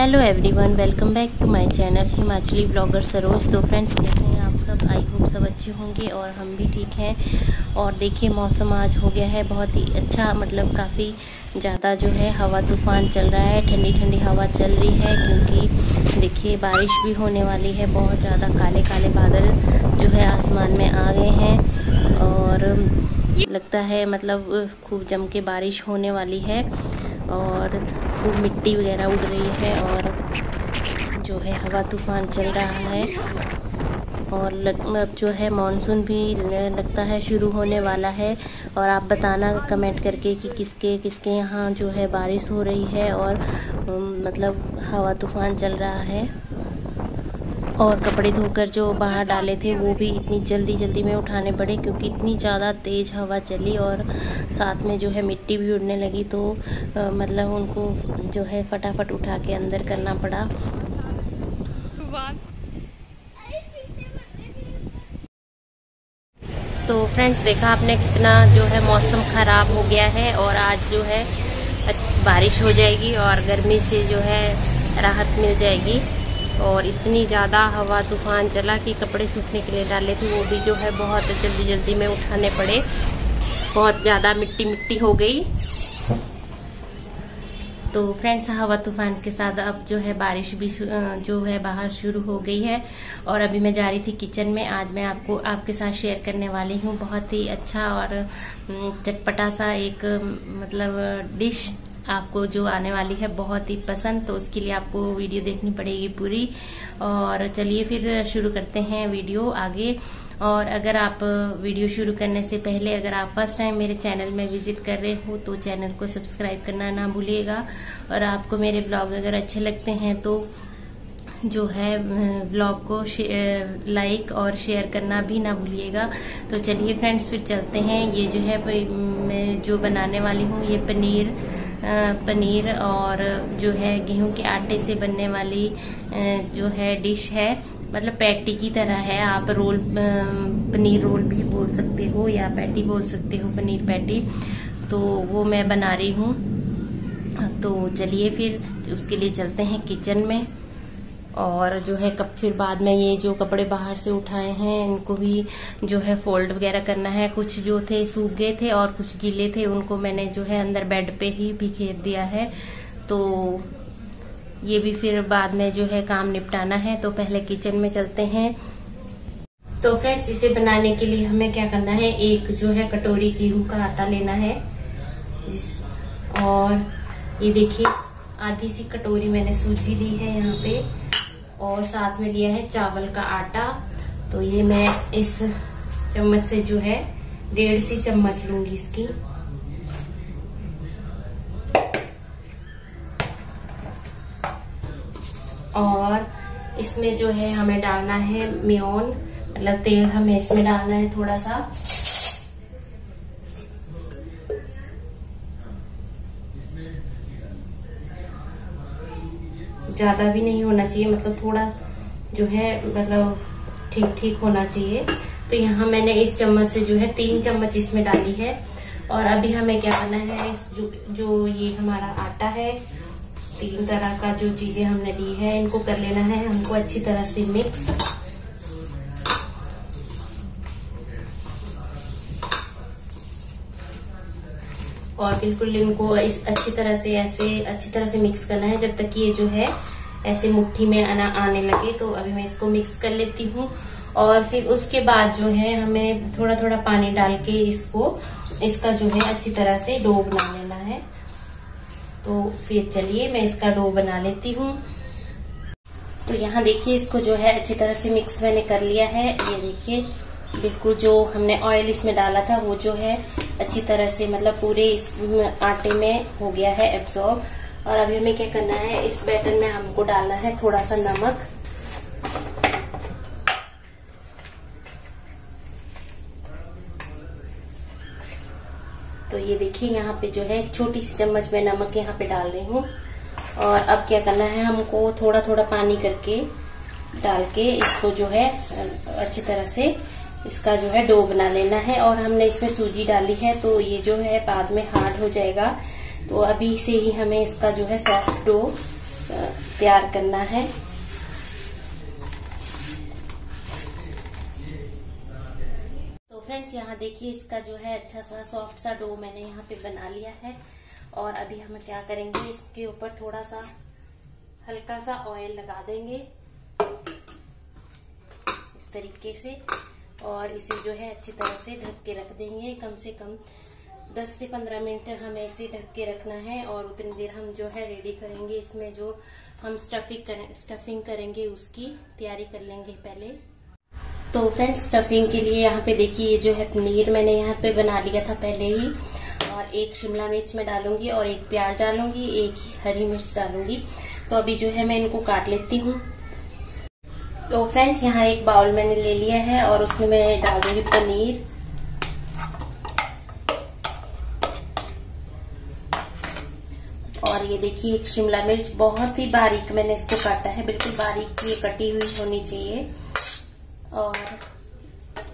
Hello everyone welcome back to my channel Himachali blogger Saroj तो friends कैसे हैं आप सब? आई होप सब अच्छे होंगे और हम भी ठीक हैं। और देखिए, मौसम आज हो गया है बहुत ही अच्छा मतलब काफ़ी ज़्यादा जो है हवा तूफ़ान चल रहा है ठंडी ठंडी हवा चल रही है, क्योंकि देखिए, बारिश भी होने वाली है, बहुत ज़्यादा काले काले बादल जो है आसमान में आ गए हैं। और लगता है मतलब खूब जम के बारिश होने वाली है। और खूब मिट्टी वगैरह उड़ रही है और जो है हवा तूफ़ान चल रहा है। और लग, अब जो है मानसून भी लगता है, शुरू होने वाला है। और आप बताना कमेंट करके कि किसके किसके यहाँ जो है बारिश हो रही है और मतलब हवा तूफ़ान चल रहा है। और कपड़े धोकर जो बाहर डाले थे वो भी इतनी जल्दी जल्दी में उठाने पड़े क्योंकि इतनी ज़्यादा तेज़ हवा चली और साथ में जो है मिट्टी भी उड़ने लगी तो आ, मतलब उनको जो है फटाफट उठा के अंदर करना पड़ा। तो फ्रेंड्स देखा आपने कितना जो है मौसम ख़राब हो गया है और आज जो है बारिश हो जाएगी और गर्मी से जो है राहत मिल जाएगी। और इतनी ज़्यादा हवा तूफ़ान चला कि कपड़े सूखने के लिए डाले थे, वो भी जो है बहुत जल्दी जल्दी में उठाने पड़े। बहुत ज़्यादा मिट्टी मिट्टी हो गई। तो फ्रेंड्स, हवा तूफ़ान के साथ अब जो है बारिश भी जो है बाहर शुरू हो गई है। और अभी मैं जा रही थी किचन में। आज मैं आपको, आपके साथ शेयर करने वाली हूँ। बहुत ही अच्छा और चटपटा सा एक मतलब डिश आपको जो आने वाली है बहुत ही पसंद तो उसके लिए आपको वीडियो देखनी पड़ेगी पूरी। और चलिए फिर शुरू करते हैं वीडियो आगे। और अगर आप वीडियो शुरू करने से पहले अगर आप फ़र्स्ट टाइम मेरे चैनल में विज़िट कर रहे हो तो चैनल को सब्सक्राइब करना ना भूलिएगा। और आपको मेरे ब्लॉग अगर अच्छे लगते हैं तो जो है, ब्लॉग को लाइक और शेयर करना भी ना भूलिएगा। तो चलिए फ्रेंड्स, फिर चलते हैं। ये जो है, मैं जो बनाने वाली हूँ, ये पनीर। पनीर और जो है गेहूँ के आटे से बनने वाली जो है डिश है। मतलब पैटी की तरह है। आप रोल पनीर रोल भी बोल सकते हो या पैटी बोल सकते हो, पनीर पैटी। तो वो मैं बना रही हूँ। तो चलिए फिर, उसके लिए चलते हैं किचन में। और जो है कब फिर बाद में ये जो कपड़े बाहर से उठाए हैं, इनको भी जो है फोल्ड वगैरह करना है। कुछ जो थे सूख गए थे और कुछ गीले थे, उनको मैंने जो है अंदर बेड पे ही बिखेर दिया है। तो ये भी फिर बाद में जो है काम निपटाना है। तो पहले किचन में चलते हैं। तो फ्रेंड्स इसे बनाने के लिए हमें क्या करना है? एक जो है कटोरी गेहूँ का आटा लेना है। जिस और ये देखिए, आधी सी कटोरी मैंने सूजी ली है यहाँ पे। और साथ में लिया है चावल का आटा। तो ये मैं इस चम्मच से जो है, डेढ़ सी चम्मच लूँगी इसकी। और इसमें जो है हमें डालना है म्योन मतलब तेल हमें इसमें डालना है थोड़ा सा। ज़्यादा भी नहीं होना चाहिए मतलब थोड़ा जो है मतलब ठीक ठीक होना चाहिए। तो यहाँ मैंने इस चम्मच से जो है तीन चम्मच इसमें डाली है। और अभी हमें क्या करना है इस जो, जो ये हमारा आटा है तीन तरह का जो चीज़ें हमने ली है इनको कर लेना है। हमको अच्छी तरह से मिक्स और बिल्कुल इनको इस अच्छी तरह से, ऐसे अच्छी तरह से मिक्स करना है। जब तक ये जो है, ऐसे मुट्ठी में आना, आने लगे तो अभी मैं इसको मिक्स कर लेती हूँ। और फिर उसके बाद जो है, हमें थोड़ा थोड़ा पानी डाल के इसको, इसका जो है, अच्छी तरह से डो बना लेना है। तो फिर चलिए, मैं इसका डो बना लेती हूँ। तो यहाँ देखिए, इसको जो है, अच्छी तरह से मिक्स मैंने कर लिया है। ये देखिए बिल्कुल जो हमने ऑयल इसमें डाला था, वो जो है अच्छी तरह से मतलब पूरे इस आटे में हो गया है एब्जॉर्ब और अभी हमें क्या करना है, इस बैटर में हमको डालना है थोड़ा सा नमक. तो ये देखिए, यहाँ पे जो है एक छोटी सी चम्मच में नमक यहाँ पे डाल रही हूँ. और अब क्या करना है, हमको थोड़ा थोड़ा पानी करके डाल के इसको जो है, अच्छी तरह से इसका जो है डो बना लेना है और हमने इसमें सूजी डाली है तो ये जो है बाद में हार्ड हो जाएगा। तो अभी से ही हमें इसका जो है सॉफ्ट डो तैयार करना है। तो फ्रेंड्स यहाँ देखिए इसका जो है अच्छा सा सॉफ्ट सा डो मैंने यहाँ पे बना लिया है। और अभी हम क्या करेंगे, इसके ऊपर थोड़ा सा हल्का सा ऑयल लगा देंगे। इस तरीके से। और इसे जो है अच्छी तरह से ढक के रख देंगे। कम से कम 10 से 15 मिनट हमें इसे ढक के रखना है और उतनी देर हम जो है रेडी करेंगे। इसमें जो हम स्टफिंग करें स्टफिंग करेंगे, उसकी तैयारी कर लेंगे पहले। तो फ्रेंड्स स्टफिंग के लिए यहाँ पे देखिए, ये जो है पनीर मैंने यहाँ पे बना लिया था पहले ही। और एक शिमला मिर्च में डालूँगी और एक प्याज डालूँगी, एक हरी मिर्च डालूँगी। तो अभी जो है मैं इनको काट लेती हूँ। तो फ्रेंड्स यहाँ एक बाउल मैंने ले लिया है और उसमें मैं डाल दूँगी पनीर। और ये देखिए, एक शिमला मिर्च, बहुत ही बारीक मैंने इसको काटा है, बिल्कुल बारीक ये कटी हुई होनी चाहिए। और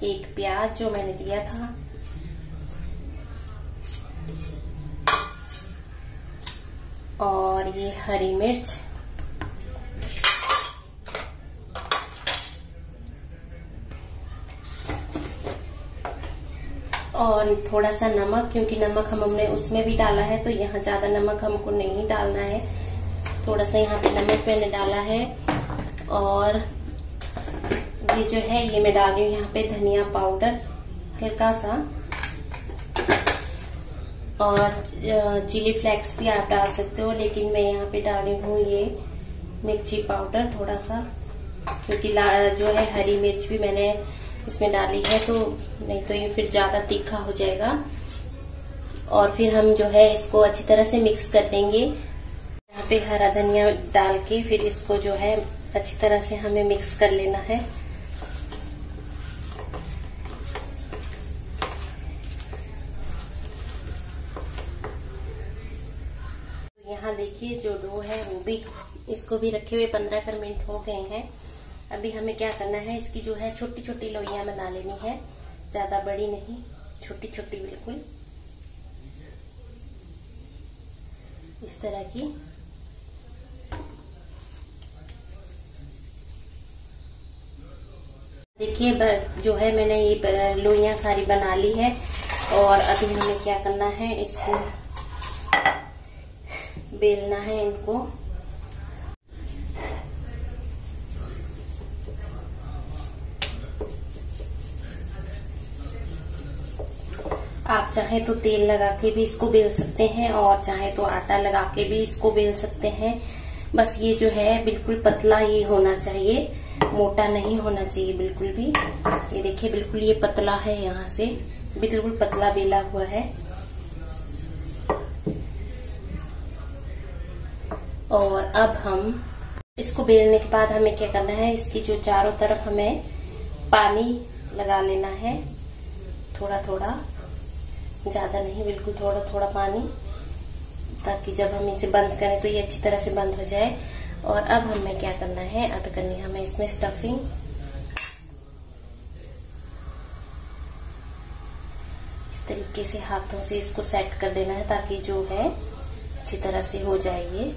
एक प्याज जो मैंने दिया था। और ये हरी मिर्च। और थोड़ा सा नमक, क्योंकि नमक हम हमने उसमें भी डाला है तो यहाँ ज़्यादा नमक हमको नहीं डालना है। थोड़ा सा यहाँ पे नमक मैंने डाला है, और ये जो है, ये मैं डाल रही हूँ यहाँ पे धनिया पाउडर, हल्का सा। और चिली फ्लेक्स भी आप डाल सकते हो, लेकिन मैं यहाँ पे डाल रही हूँ ये मिर्ची पाउडर थोड़ा सा, क्योंकि जो है, हरी मिर्च भी मैंने इसमें डाली है तो नहीं तो ये फिर ज़्यादा तीखा हो जाएगा। और फिर हम जो है इसको अच्छी तरह से मिक्स कर देंगे यहाँ पे हरा धनिया डाल के फिर इसको जो है अच्छी तरह से हमें मिक्स कर लेना है। यहाँ देखिए जो डो है वो भी, इसको भी रखे हुए पंद्रह कर मिनट हो गए हैं। अभी हमें क्या करना है? इसकी जो है छोटी छोटी लोइयाँ बना लेनी है। ज़्यादा बड़ी नहीं छोटी छोटी बिल्कुल। इस तरह की। देखिए जो है मैंने ये लोइयाँ सारी बना ली है और अभी हमें क्या करना है? इसको बेलना है इनको आप चाहे तो तेल लगा के भी इसको बेल सकते हैं और चाहे तो आटा लगा के भी इसको बेल सकते हैं। बस ये जो है, बिल्कुल पतला ये होना चाहिए। मोटा नहीं होना चाहिए बिल्कुल भी। ये देखिए, बिल्कुल ये पतला है यहाँ से। बिल्कुल पतला बेला हुआ है। और अब हम इसको बेलने के बाद हमें क्या करना है? इसकी जो चारों तरफ़ हमें पानी लगा लेना है। थोड़ा थोड़ा ज़्यादा नहीं, बिल्कुल थोड़ा थोड़ा पानी, ताकि जब हम इसे बंद करें तो ये अच्छी तरह से बंद हो जाए। और अब हमें क्या करना है? अब करनी हमें इसमें स्टफिंग इस तरीके से हाथों से इसको सेट कर देना है, ताकि जो है, अच्छी तरह से हो जाए ये।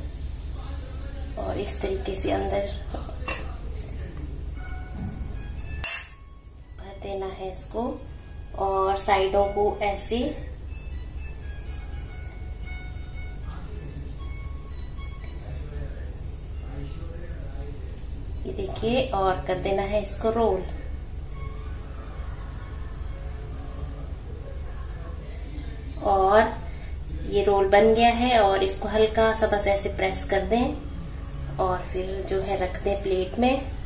और इस तरीके से अंदर भर देना है इसको। और साइडों को ऐसे। ये देखिए, और कर देना है इसको रोल और ये रोल बन गया है, और इसको हल्का सा बस ऐसे प्रेस कर दें, और फिर जो है रख दें प्लेट में।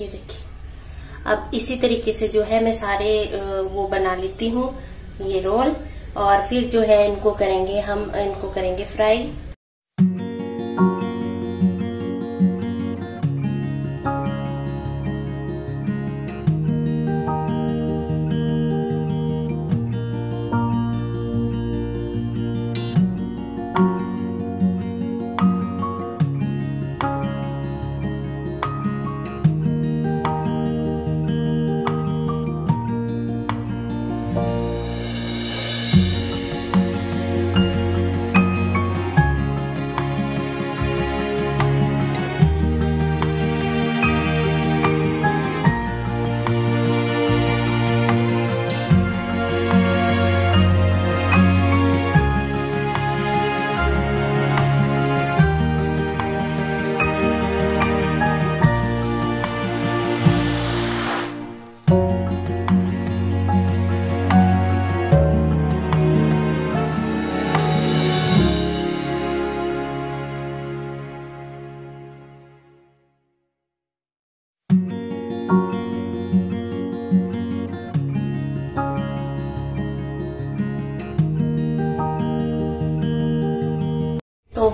ये देखिए। अब इसी तरीके से जो है मैं सारे वो बना लेती हूँ, ये रोल। और फिर जो है इनको करेंगे हम, इनको करेंगे फ्राई।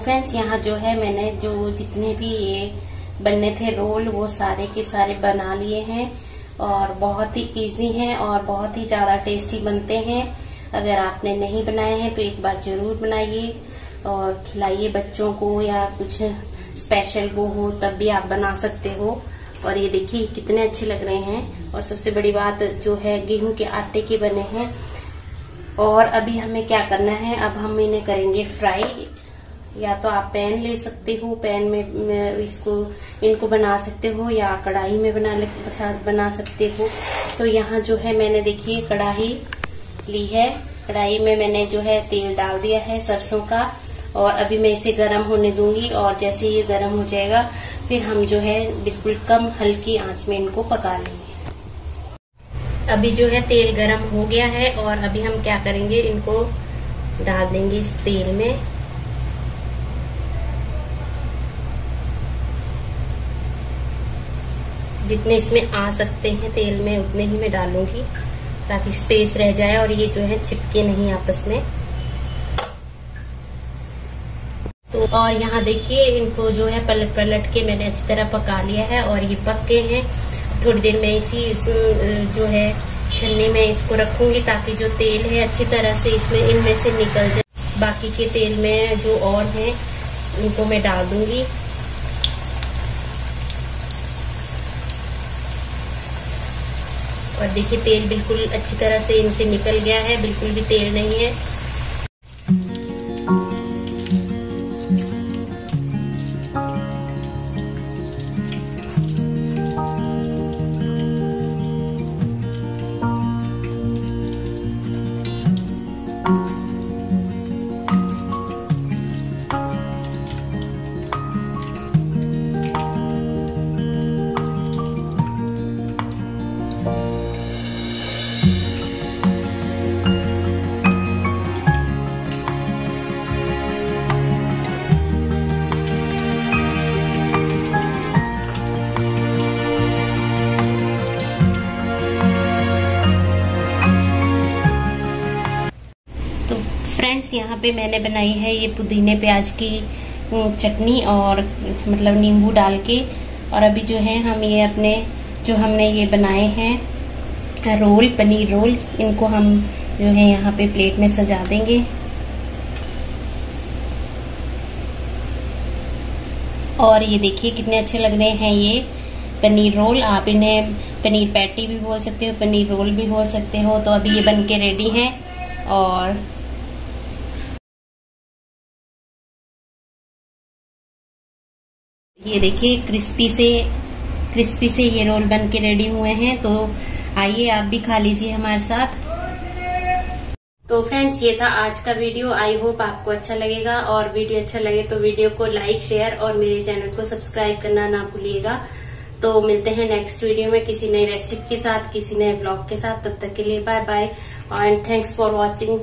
फ्रेंड्स यहाँ जो है, मैंने जो जितने भी ये बनने थे रोल, वो सारे के सारे बना लिए हैं और बहुत ही इजी हैं और बहुत ही ज़्यादा टेस्टी बनते हैं। अगर आपने नहीं बनाए हैं तो एक बार ज़रूर बनाइए और खिलाइए बच्चों को या कुछ स्पेशल वो हो, तब भी आप बना सकते हो। और ये देखिए, कितने अच्छे लग रहे हैं। और सबसे बड़ी बात जो है, गेहूँ के आटे के बने हैं। और अभी हमें क्या करना है, अब हम इन्हें करेंगे फ्राई या तो आप पैन ले सकते हो, पैन में इसको, इनको बना सकते हो या कढ़ाई में बना बना सकते हो। तो यहाँ जो है मैंने देखिए कढ़ाई ली है। कढ़ाई में मैंने जो है तेल डाल दिया है सरसों का और अभी मैं इसे गर्म होने दूँगी और जैसे ये गर्म हो जाएगा, फिर हम जो है बिल्कुल कम हल्की आँच में इनको पका लेंगे। अभी जो है तेल गरम हो गया है और अभी हम क्या करेंगे, इनको डाल देंगे इस तेल में। जितने इसमें आ सकते हैं तेल में उतने ही मैं डालूँगी ताकि स्पेस रह जाए और ये जो है चिपके नहीं आपस में। तो और यहाँ देखिए इनको जो है पलट पलट के मैंने अच्छी तरह पका लिया है और ये पक गए हैं। थोड़ी देर में इसी इस, जो है छन्नी में इसको रखूँगी ताकि जो तेल है अच्छी तरह से इसमें इनमें से निकल जाए। बाकी के तेल में जो और है उनको मैं डाल दूँगी। और देखिए, तेल बिल्कुल अच्छी तरह से इनसे निकल गया है, बिल्कुल भी तेल नहीं है। यहाँ पे मैंने बनाई है ये पुदीने प्याज की चटनी और मतलब नींबू डाल के। और अभी जो है हम ये अपने, जो हमने ये बनाए हैं, रोल, पनीर रोल, इनको हम जो है यहाँ पे प्लेट में सजा देंगे। और ये देखिए कितने अच्छे लग रहे हैं ये पनीर रोल। आप इन्हें पनीर पैटी भी बोल सकते हो, पनीर रोल भी बोल सकते हो। तो अभी ये बन के रेडी है और ये देखिए क्रिस्पी से क्रिस्पी से ये रोल बन के रेडी हुए हैं तो आइए आप भी खा लीजिए हमारे साथ। तो फ्रेंड्स ये था आज का वीडियो आई होप आपको अच्छा लगेगा, और वीडियो अच्छा लगे तो वीडियो को लाइक शेयर और मेरे चैनल को सब्सक्राइब करना ना भूलिएगा। तो मिलते हैं नेक्स्ट वीडियो में किसी नई रेसिपी के साथ, किसी नए ब्लॉग के साथ। तब तक के लिए bye bye and thanks for watching